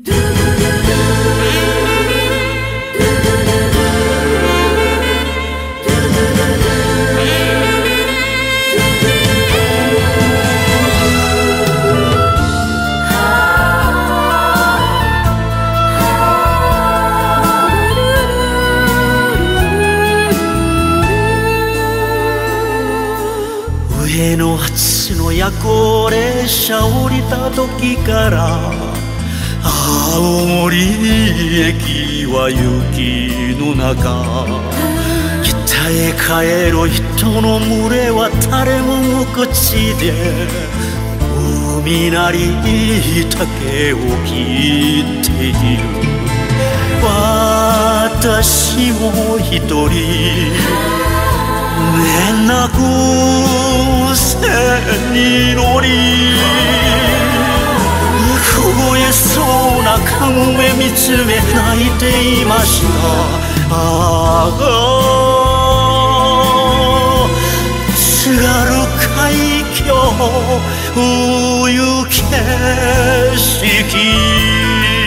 上野発の夜行列車降りた時から青森駅は雪の中。北へ帰る人の群れは誰も無口で海なり竹を切っている。私も一人ねなく線に乗り。凍えそうな顔へ見つめ泣いていましたああ津軽海峡冬景色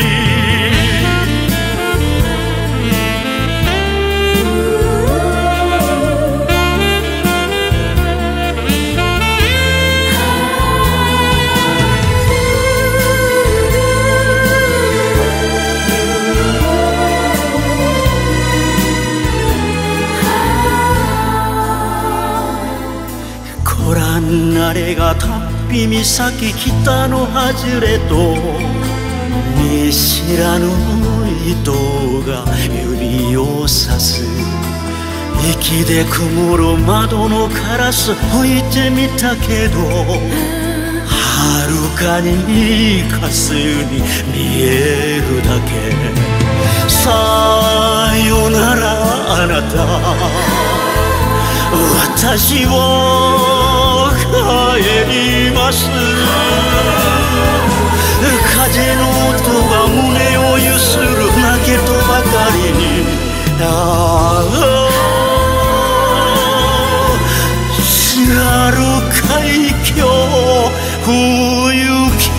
ご覧あれがたっぴ岬北の外れと見知らぬ糸が指をさす。息で曇る窓のカラス置いてみたけどはるかにかすに見えるだけ。さよならあなた。私をります。風の音が胸をゆする泣けとばかりに。ああ津軽海峡冬景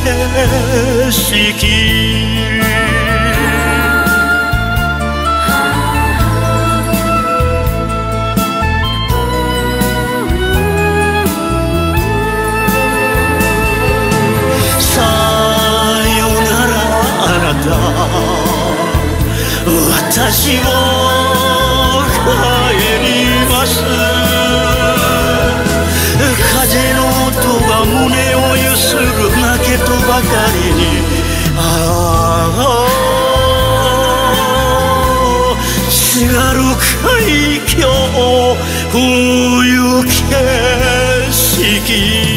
色。私も帰ります。風の音が胸をゆする泣けとばかりにああ津軽海峡冬景色。